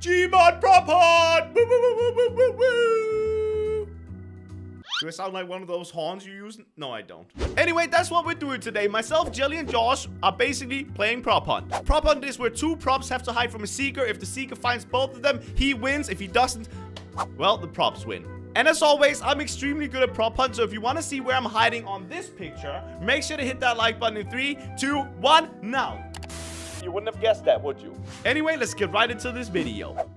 Gmod prop hunt! Woo, woo, woo, woo, woo. Do I sound like one of those horns you use? No, I don't. Anyway, that's what we're doing today. Myself, Jelly, and Josh are basically playing prop hunt. Prop hunt is where two props have to hide from a seeker. If the seeker finds both of them, he wins. If he doesn't, well, the props win. And as always, I'm extremely good at prop hunt, so if you want to see where I'm hiding on this picture, make sure to hit that like button in three, two, one, now. You wouldn't have guessed that, would you? Anyway, let's get right into this video.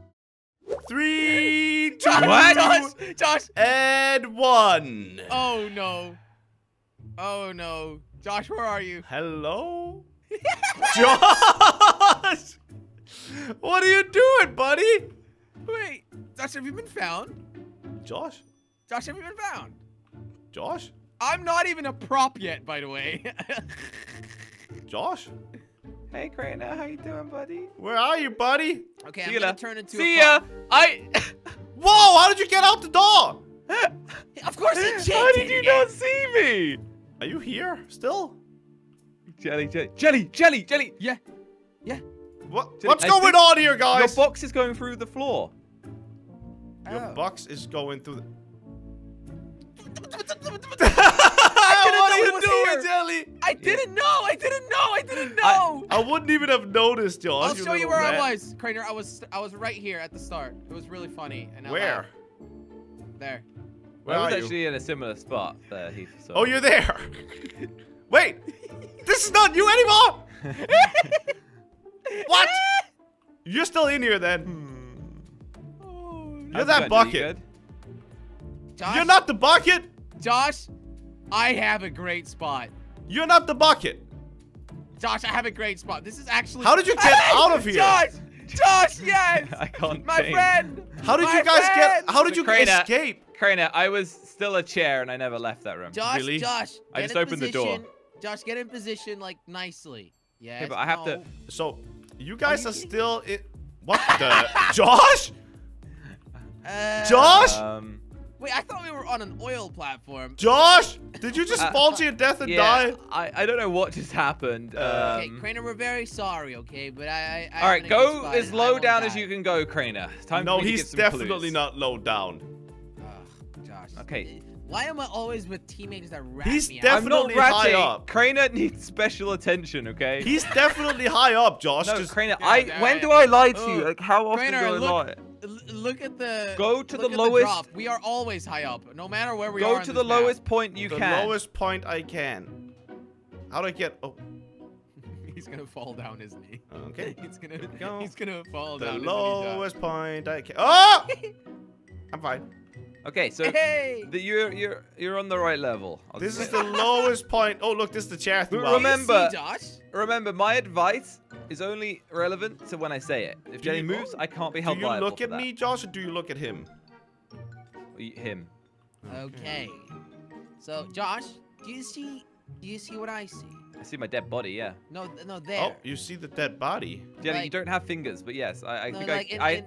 Three, two, What? Josh, Josh. and one. Oh no. Oh no. Josh, where are you? Hello? Josh! What are you doing, buddy? Wait, Josh, have you been found? Josh? Josh, have you been found? Josh? I'm not even a prop yet, by the way. Josh? Hey, Crainer, how you doing, buddy? Where are you, buddy? okay, See I'm ya. gonna turn into See a ya. I. Whoa, how did you get out the door? Of course it's Jake. How did you not see me? Are you here still? Jelly, jelly, jelly, jelly, jelly. Yeah. yeah. What, Jelly, what's I going on here, guys? Your box is going through the floor. Your Oh. box is going through the... you was doing, here. Jelly? I didn't know. I didn't know. I didn't know. I wouldn't even have noticed, Josh. I'll show you where rat. I was, Crainer. I was I was right here at the start. It was really funny. And I Where? laughed. There. Where I was are you? actually in a similar spot there, Heath. So. Oh, you're there. Wait, this is not you anymore. what? You're still in here then. Hmm. You're How's it that going? You bucket. good? Josh. You're not the bucket. Josh. I have a great spot. You're not the bucket. Josh, I have a great spot. This is actually. How did you get Hey, out of here? Josh! Josh, yes! I can't My change. friend! How did My you guys friend! get? How did you Crainer. escape? Crainer, I was still a chair and I never left that room. Josh, Really? Josh, I just in opened the door. position. Josh, get in position like nicely. Yes. but I have to- So, you guys you are kidding? still in. What the? Josh? Uh, Josh? Um, Wait, I thought we were on an oil platform. Josh? Did you just Uh, fall to your death and yeah, die? I, I don't know what just happened. Uh, Okay, um, Crainer, we're very sorry, okay? But I. I, I all right, am in a good go as low won't down as you can go, Crainer. Time No, for me to he's get some definitely clues. not low down. Ugh, Josh. Okay. Eh, why am I always with teammates that rat He's me def- out? I'm not Definitely high up. Crainer needs special attention, okay? He's definitely high up, Josh. no, Just- Crainer, Yeah, I. yeah, when yeah. do I lie to you? Like, how often Crainer, do I look- lie? Look at the. Go to the at lowest- drop. We are always high up, no matter where we are. Go to this the map. lowest point you the can. lowest point I can. How do I get? Oh, he's gonna fall down, isn't he? okay. He's gonna. go. He's gonna fall The down. isn't he, lowest point I can. Oh! Ah! I'm fine. Okay, so Hey. the, you're you're you're on the right level. I'll This is the lowest point. Oh, look, this is the chair We remember- Josh. Remember, my advice is only relevant to when I say it. If Do Jenny you- moves, I can't be held liable. Do held you look at that. me, Josh, or do you look at him? Y- Him. Okay. So, Josh, do you see? Do you see what I see? I see my dead body. Yeah. No, th- no, there. Oh, you see the dead body. Jenny, you don't have fingers, but yes, I, I no, think like I. in, I in,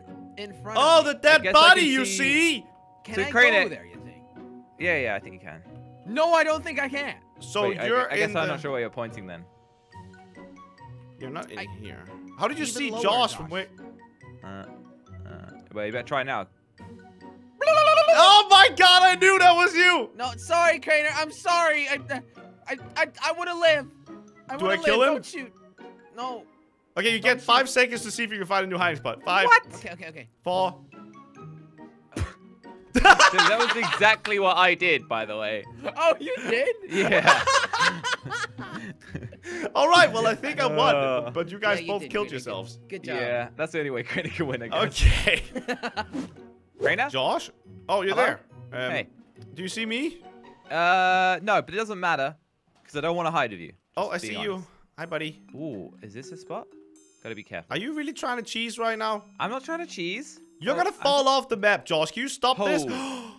in front. Oh, of the dead body can you see- see. Can so I crane go it. there? You think? yeah, yeah, I think you can. No, I don't think I can. So Wait, I- you're I, guess in I'm the. not sure where you're pointing then. You're not in I- here. How did you Even see lower, Josh from Josh. where? Uh, uh, well, you better try now. Oh my God! I knew that was you. No, sorry, Crainer. I'm sorry. I, I, I, I want to live. I Do I kill live. him? Don't shoot. No. Okay, you Don't get five shoot. seconds to see if you can find a new hiding spot. Five, What? Okay, okay, okay. four. So that was exactly what I did, by the way. Oh, you did? Yeah. All right. Well, I think I won, Uh, but you guys Yeah, you both killed Crainer. Good- yourselves. Good job. yeah, that's the only way Crainer can win, I guess. Okay. Raina? Josh? Oh, you're Hello? there. Um, Hey. Do you see me? Uh, no, but it doesn't matter, because I don't want to hide with you. Oh, I Just be see you. Hi, buddy. Ooh, is this a spot? Gotta be careful. Are you really trying to cheese right now? I'm not trying to cheese. You're gonna I'm- fall off the map, Josh. Can you stop this? Oh.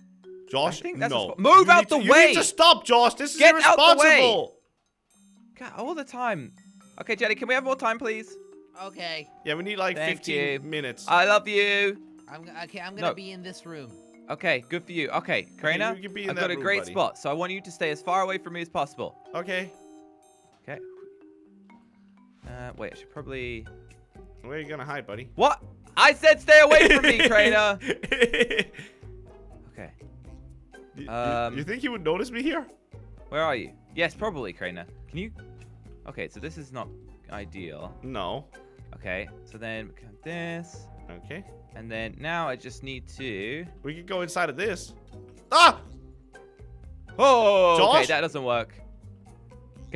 Josh, I think that's no. Move You out need to- the You way! need to stop, Josh. This is Get out the way! irresponsible. God, all the time. Okay, Jenny, can we have more time, please? Okay. Yeah, we need like Thank 15 you. minutes. I love you. I'm, okay, I'm gonna No. be in this room. Okay, good for you. Okay, Karina, you can be in I've that got a room, great buddy. spot, so I want you to stay as far away from me as possible. okay. Okay. Uh, wait, I should probably. Where are you gonna hide, buddy? What? I said stay away from me, Crainer. Okay. You- Um, you think he would notice me here? Where are you? Yes, probably, Crainer. Can you? Okay, so this is not ideal. No. Okay, so then we can this, Okay. and then now I just need to. We could go inside of this. Ah! Oh, okay, that doesn't work.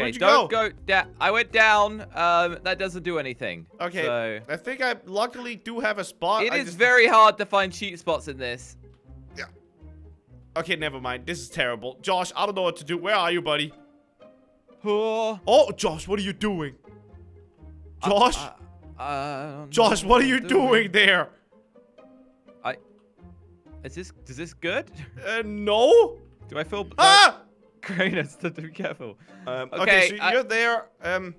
Okay, don't go? go. da- I went down. Um, that doesn't do anything. Okay. So I think I luckily do have a spot. it I is just- very hard to find cheat spots in this. Yeah. Okay, never mind. This is terrible. Josh, I don't know what to do. Where are you, buddy? Oh, Oh, Josh, what are you doing? Josh? uh, uh, Josh, what are you doing there? Is this? Is this good? Uh, no? Do I feel? Ah! Crainer, to be careful. Um, okay, Okay, so I- you're there. Um,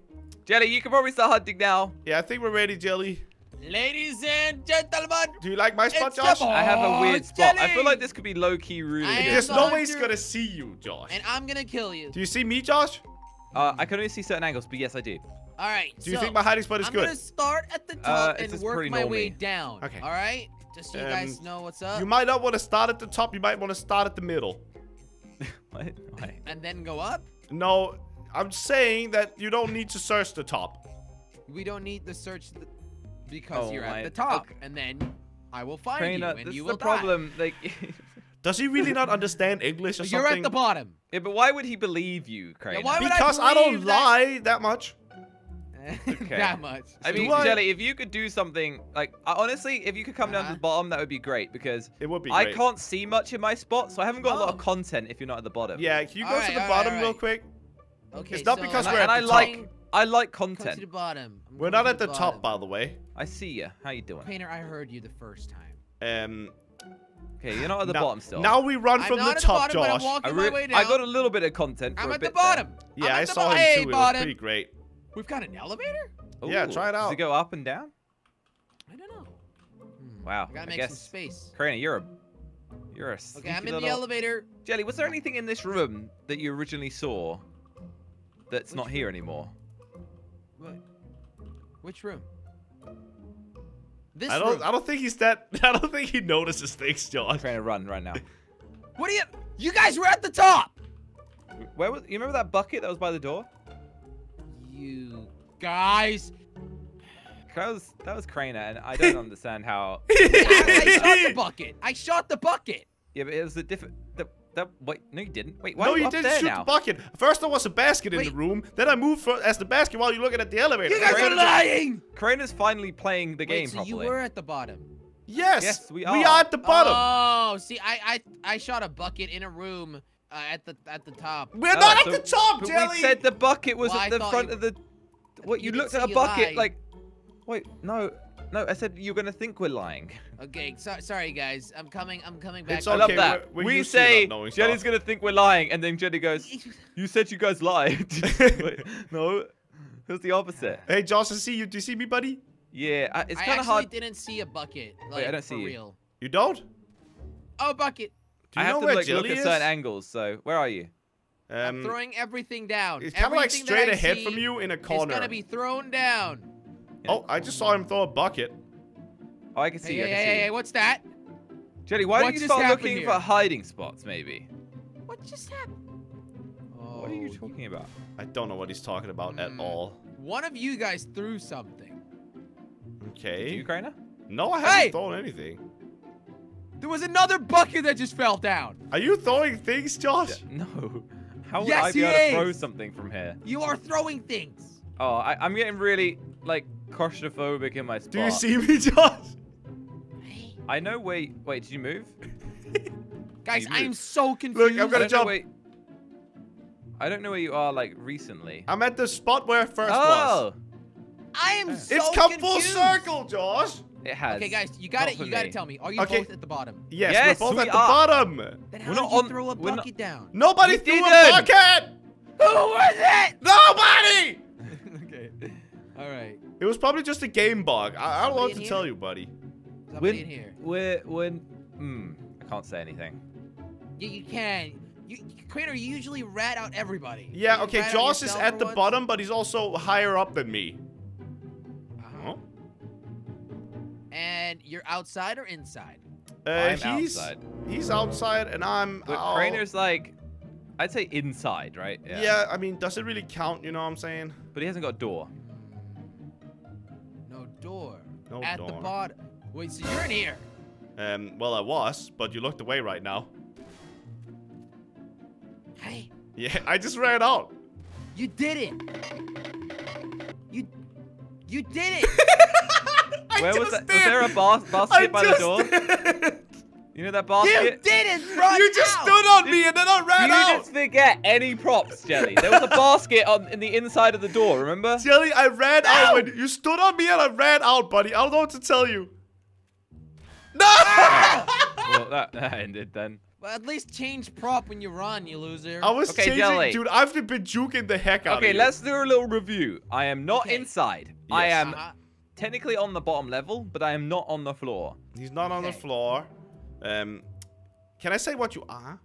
Jelly, you can probably start hunting now. yeah, I think we're ready, Jelly. Ladies and gentlemen, Do you like my spot, Josh? I have a weird it's spot. I feel like this could be low key really I am good. There's no hunter. way he's gonna see you, Josh. and I'm gonna kill you. Do you see me, Josh? Uh, I can only see certain angles, but yes, I do. All right. Do you so think my hiding spot is good? I'm gonna start at the Uh, top it's and work pretty my way down. Okay. All right. Just so you guys Um, know what's up, You might not want to start at the top. You might want to start at the middle. What? Why? and then go up. No, I'm saying that you don't need to search the top. We don't need the search th- because Oh you're my- at the top, okay. and then I will find Crainer, you, and this you is will the problem. Like, Does he really not understand English or. You're something? at the bottom. yeah, but why would he believe you, Crainer? why would I because I, don't that- lie that much. Okay. that much. I mean, Do I- Jelly, if you could do something like uh, honestly, if you could come down to Uh-huh. the bottom, that would be great because It would be I can't see much in my spot, so I haven't got a lot of Oh. content if you're not at the bottom. Yeah, can you go Alright, to the alright, bottom real quick? okay, it's not so because we're I, at and I the like top. I like Come to the content. bottom. I'm We're not at the top, by the way. I see you. How you doing? Painter, I heard you the first time. Um, Okay, you're not at the now, bottom still. Now we run I'm from the at the top, bottom, but I'm Josh. I, my way down. I got a little bit of content. For I'm a at the bit there. bottom. Yeah, I'm I the saw bo- him hey, too. It was pretty great. We've got an elevator? Yeah, try it out. Does out. it go up and down? I don't know. Hmm, Wow, I gotta I make guess- some space. Crainer, you're a you're a Okay, I'm in little... the elevator. Jelly, was there anything in this room that you originally saw that's Which not here anymore? What? Which room? This I don't. room. I don't think he's that. I don't think he notices things, Josh. Trying to run right now. What are you? You guys were at the top. Where was? You remember that bucket that was by the door? You guys. That was that was Crainer, and I don't understand how. I, I shot the bucket. I shot the bucket. Yeah, but it was a different. The, that wait, no, you didn't. Wait, why no, are you you up didn't there shoot now? the bucket. First, there was a basket in the room. Then I moved for, as the basket while you're looking at the elevator. You guys Right? are lying. Crainer's finally playing the game Wait, so properly. you were at the bottom. Yes. Yes, we We are. are at the bottom. Oh, see, I I I shot a bucket in a room uh, at the at the top. We're Oh, not so- at the top, But Jelly. we said the bucket was Well, I at the front you- of the. What you, You looked at a bucket lied. like. Wait, no, no. I said you're gonna think we're lying. Okay, so, sorry guys. I'm coming. I'm coming back. It's I okay, love that. we're- we're we used to you say not knowing Jenny's stuff. gonna think we're lying, and then Jenny goes, "You said you guys lied." Wait, no, it was the opposite. Hey, Josh, I see you. Do you see me, buddy? Yeah, uh, it's kind of hard. I didn't see a bucket. Like, I don't for see you. real. You don't? Oh, bucket. Do you I have know to where like, Jelly look at is? certain angles. So where are you? I'm Um, throwing everything down. it's kind of like straight ahead from you in a corner. It's corner. gonna be thrown down. Oh, I just saw him throw a bucket. Oh, I can see Hey, you. I hey, can hey, see hey, you. what's that? Jenny, why what don't you just start looking here? for hiding spots, maybe? What just happened? Oh, What are you Oh, talking about? I don't know what he's talking about at Hmm. all. One of you guys threw something. Okay. Do you, Crainer? No, I haven't Hey! thrown anything. There was another bucket that just fell down. Are you throwing things, Josh? No. How would Yes, I be he able to throw something from here? You are throwing things. Oh, I, I'm getting really like claustrophobic in my spot. Do you see me, Josh? I know where. Wait, did you move? Guys, You I am so confused. Look, I'm gonna don't know jump. I don't know where you are like recently. I'm at the spot where it first oh, was. I am so It's come full circle, Josh. It has. Okay, guys, you got it. You got to tell me. Are you Okay. both at the bottom? Yes, Yes, we're both we at the are. bottom. Then how We're did you on- throw a we're not- bucket down? Nobody We threw a didn't. bucket. Who was it? Nobody. okay. All right. It was probably just a game bug. I, I don't know what to in tell you, buddy. Somebody When, in here. We're when. Hmm. I can't say anything. You, you can. You, Crater, you usually rat out everybody. Yeah, You okay, rat Josh is at the once? bottom, but he's also higher up than me. And you're outside or inside? Uh, I'm he's outside. he's outside, and I'm. But out. Crainer's like, I'd say inside, right? Yeah. yeah. I mean, does it really count? You know what I'm saying? But he hasn't got a door. No door. No At the bottom. Wait, so you're in here? Um, well, I was, but you looked away right now. Hey, Yeah, I just ran out. you did it. You, you did it. I Where was just that? Was there a bas I basket by the door? did. You know that basket? you basket? did it, bro. You just stood on me and then I ran out! you out. just forget any props, Jelly. There was a basket on in the inside of the door. Remember? Jelly, I ran out when you stood on me and I ran out, buddy. I don't know what to tell you. No! well, that, that ended then. Well, at least change prop when you run, you loser. I was Okay, changing, Jelly. dude. I've been juking the heck out Okay, of you. Okay, let's do a little review. I am not Okay. inside. I am Uh-huh. Technically on the bottom level, but I am not on the floor. He's not on the floor. Um, can I say what you are?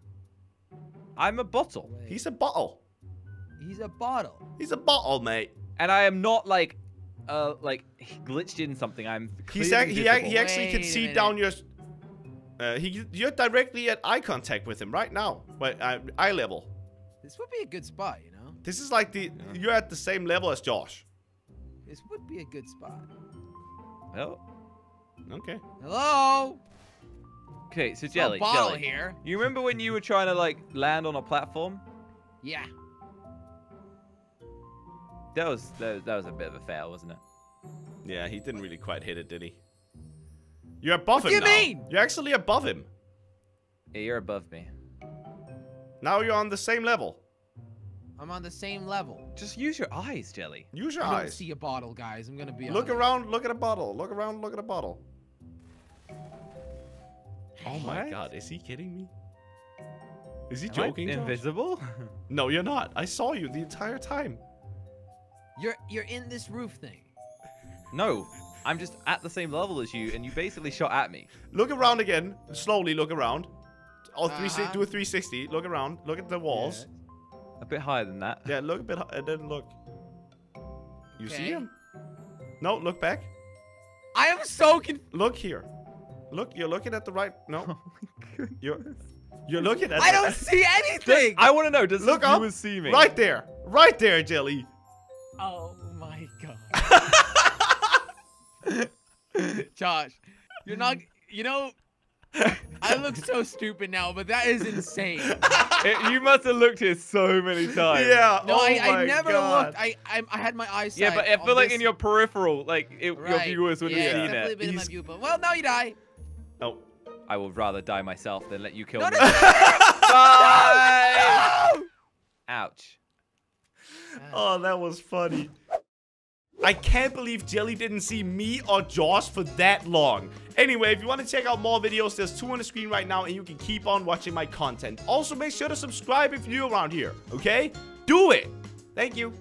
I'm a bottle. Wait, He's a bottle. he's a bottle. He's a bottle, mate. And I am not like uh like glitched in something. I'm He's clearly ac- he, ac- he actually can Wait a see minute. down your. Uh, he you're directly at eye contact with him right now, but uh, eye level. This would be a good spot, you know. This is like the you're at the same level as Josh. This would be a good spot. Well, Okay. Hello. okay, so No jelly, bottle jelly. here. You remember when you were trying to like land on a platform? Yeah. That was that, was- that was a bit of a fail, wasn't it? Yeah, he didn't really quite hit it, did he? You're above What him do you now. mean? You're actually above him. Yeah, you're above me. Now you're on the same level. I'm on the same level. Just use your eyes, Jelly. Use your eyes. I don't see a bottle, guys. I'm gonna be Look honest. around. Look at a bottle. Look around. Look at a bottle. Oh my What? god, is he kidding me? Is he Am I joking? Josh? invisible? No, you're not. I saw you the entire time. You're you're in this roof thing. no, I'm just at the same level as you, and you basically shot at me. Look around again. Slowly look around. Oh, Uh-huh. do a 360. Look around. Look at the walls. A bit higher than that. Yeah, look a bit, hi- and then look. You see him? No, look back. I am so confused. Look here. Look, you're looking at the right. No, Oh my you're you're looking at. I the- don't see Does- anything. I want to know. Does Look the up. viewers see me? Right there, right there, Jelly. Oh my god. Josh, you're not. You know, I look so stupid now, but that is insane. It- you must have looked here so many times. Yeah. No, oh I, I never God. looked. I, I I had my eyes. Yeah, but I feel like this- in your peripheral, like it, your viewers would have yeah, seen it's definitely it. been in my He's- view, but well, now you die. Oh. I would rather die myself than let you kill No, me. no, no, Ouch. Oh, that was funny. I can't believe Jelly didn't see me or Josh for that long. Anyway, if you want to check out more videos, there's two on the screen right now, and you can keep on watching my content. Also, make sure to subscribe if you're new around here, okay? Do it! Thank you.